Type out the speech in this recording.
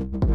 you